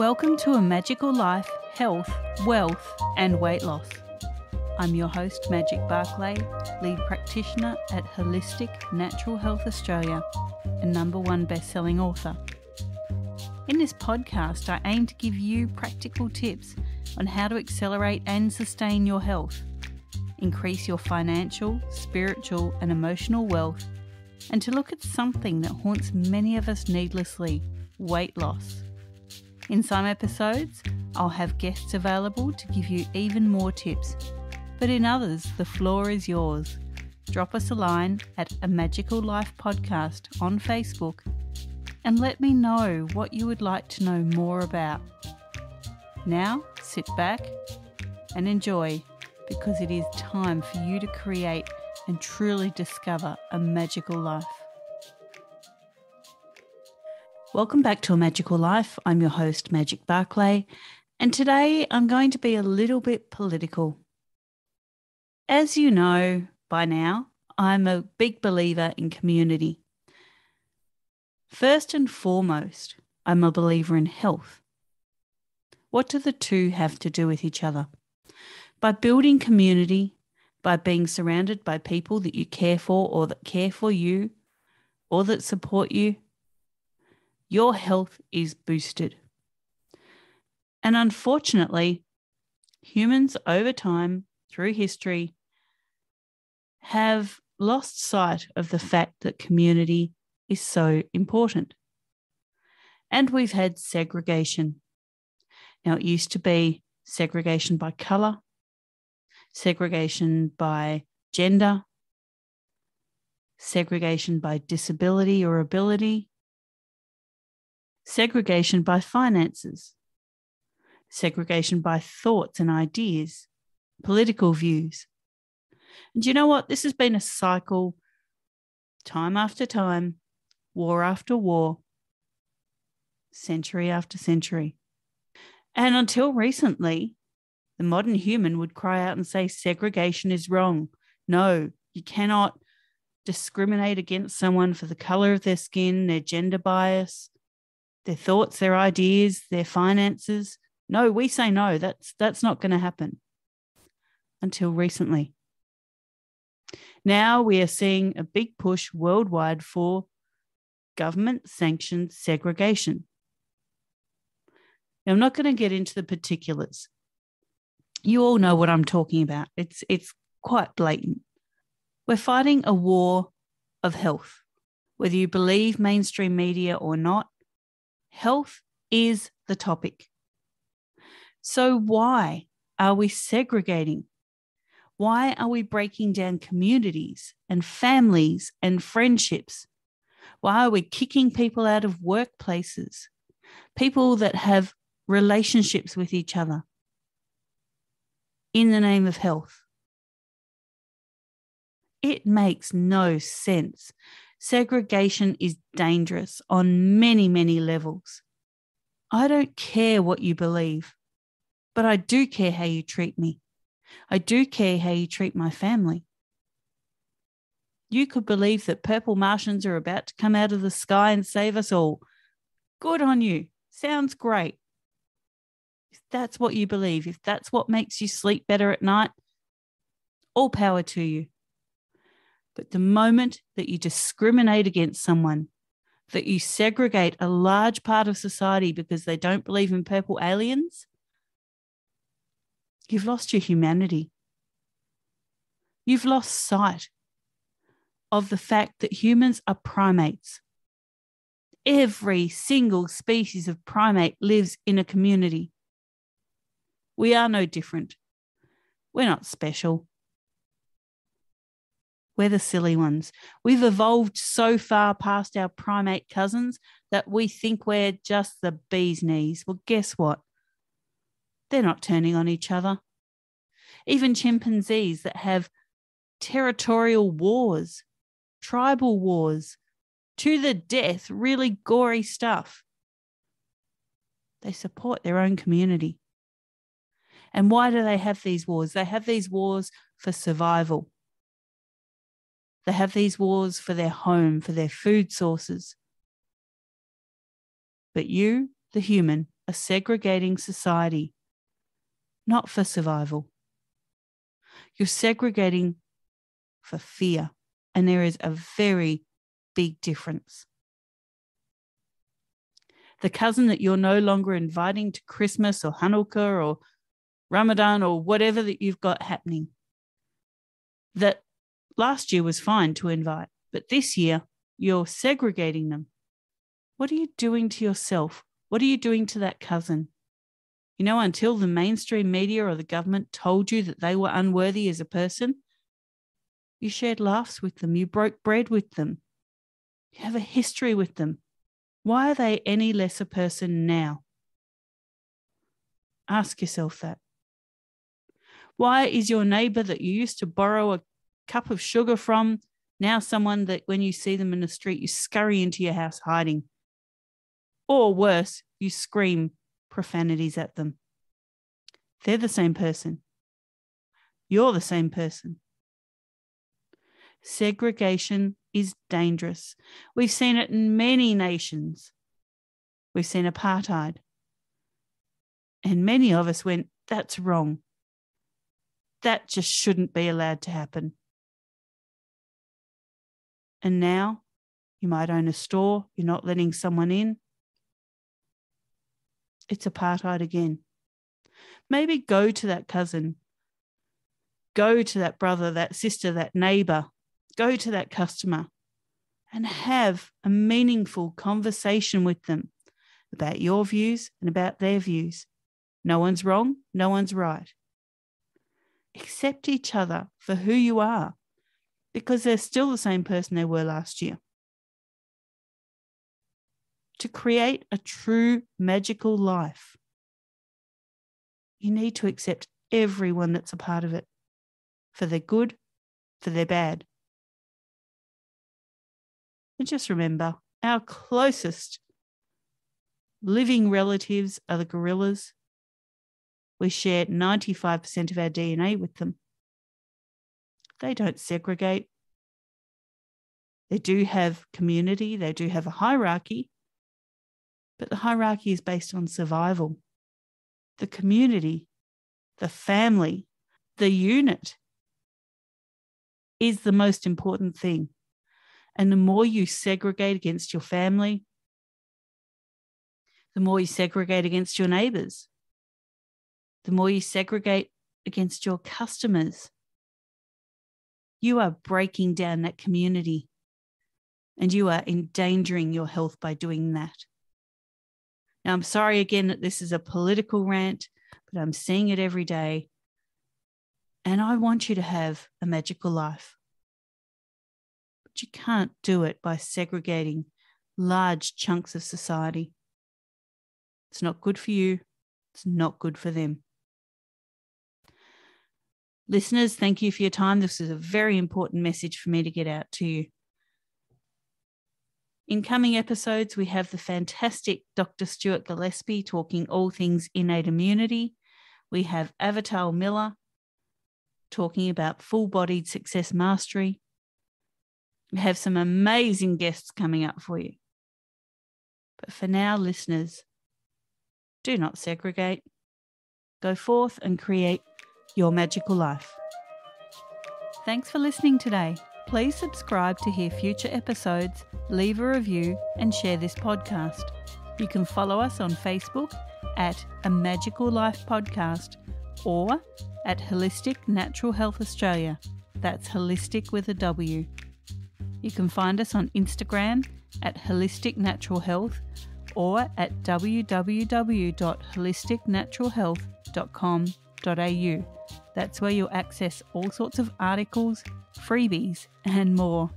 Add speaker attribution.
Speaker 1: Welcome to a magical life, health, wealth, and weight loss. I'm your host, Magic Barclay, lead practitioner at Wholistic Natural Health Australia and number one best-selling author. In this podcast, I aim to give you practical tips on how to accelerate and sustain your health, increase your financial, spiritual, and emotional wealth, and to look at something that haunts many of us needlessly weight loss. In some episodes, I'll have guests available to give you even more tips, but in others, the floor is yours. Drop us a line at a Magical Life podcast on Facebook and let me know what you would like to know more about. Now, sit back and enjoy because it is time for you to create and truly discover a magical life. Welcome back to A Magical Life. I'm your host, Magic Barclay, and today I'm going to be a little bit political. As you know by now, I'm a big believer in community. First and foremost, I'm a believer in health. What do the two have to do with each other? By building community, by being surrounded by people that you care for or that care for you or that support you, your health is boosted. And unfortunately, humans over time, through history, have lost sight of the fact that community is so important. And we've had segregation. Now, it used to be segregation by colour, segregation by gender, segregation by disability or ability, segregation by finances, segregation by thoughts and ideas, political views. And you know what? This has been a cycle time after time, war after war, century after century. And until recently, the modern human would cry out and say segregation is wrong. No, you cannot discriminate against someone for the color of their skin, their gender bias, their thoughts, their ideas, their finances. No, we say no, that's that's not going to happen. Until recently. Now we are seeing a big push worldwide for government sanctioned segregation. Now, I'm not going to get into the particulars. You all know what I'm talking about. It's it's quite blatant. We're fighting a war of health. Whether you believe mainstream media or not, Health is the topic. So, why are we segregating? Why are we breaking down communities and families and friendships? Why are we kicking people out of workplaces? People that have relationships with each other in the name of health. It makes no sense Segregation is dangerous on many, many levels. I don't care what you believe, but I do care how you treat me. I do care how you treat my family. You could believe that purple Martians are about to come out of the sky and save us all. Good on you. Sounds great. If that's what you believe, if that's what makes you sleep better at night, all power to you. But the moment that you discriminate against someone, that you segregate a large part of society because they don't believe in purple aliens, you've lost your humanity. You've lost sight of the fact that humans are primates. Every single species of primate lives in a community. We are no different. We're not special. We're the silly ones. We've evolved so far past our primate cousins that we think we're just the bee's knees. Well, guess what? They're not turning on each other. Even chimpanzees that have territorial wars, tribal wars, to the death, really gory stuff. They support their own community. And why do they have these wars? They have these wars for survival. They have these wars for their home, for their food sources. But you, the human, are segregating society, not for survival. You're segregating for fear, and there is a very big difference. The cousin that you're no longer inviting to Christmas or Hanukkah or Ramadan or whatever that you've got happening, that last year was fine to invite, but this year you're segregating them. What are you doing to yourself? What are you doing to that cousin? You know, until the mainstream media or the government told you that they were unworthy as a person, you shared laughs with them, you broke bread with them, you have a history with them. Why are they any less a person now? Ask yourself that. Why is your neighbor that you used to borrow a cup of sugar from now someone that when you see them in the street, you scurry into your house hiding? Or worse, you scream profanities at them. They're the same person. You're the same person. Segregation is dangerous. We've seen it in many nations. We've seen apartheid. And many of us went, that's wrong that just shouldn't be allowed to happen. And now you might own a store, you're not letting someone in. It's apartheid again. Maybe go to that cousin, go to that brother, that sister, that neighbor, go to that customer and have a meaningful conversation with them about your views and about their views. No one's wrong, no one's right accept each other for who you are because they're still the same person they were last year. To create a true magical life, you need to accept everyone that's a part of it for their good, for their bad. And just remember our closest living relatives are the gorillas we share 95% of our DNA with them. They don't segregate. They do have community, they do have a hierarchy, but the hierarchy is based on survival. The community, the family, the unit is the most important thing. And the more you segregate against your family, the more you segregate against your neighbors, the more you segregate against your customers, you are breaking down that community and you are endangering your health by doing that. Now, I'm sorry again that this is a political rant, but I'm seeing it every day. And I want you to have a magical life. But you can't do it by segregating large chunks of society. It's not good for you, it's not good for them. Listeners, thank you for your time. This is a very important message for me to get out to you. In coming episodes, we have the fantastic Dr. Stuart Gillespie talking all things innate immunity. We have Avital Miller talking about full bodied success mastery. We have some amazing guests coming up for you. But for now, listeners, do not segregate. Go forth and create your magical life. Thanks for listening today. Please subscribe to hear future episodes, leave a review, and share this podcast. You can follow us on Facebook at A Magical Life Podcast or at Wholistic Natural Health Australia. That's holistic with a W. You can find us on Instagram at Wholistic Natural Health or at www.wholisticnaturalhealth.com.au that's where you'll access all sorts of articles, freebies, and more.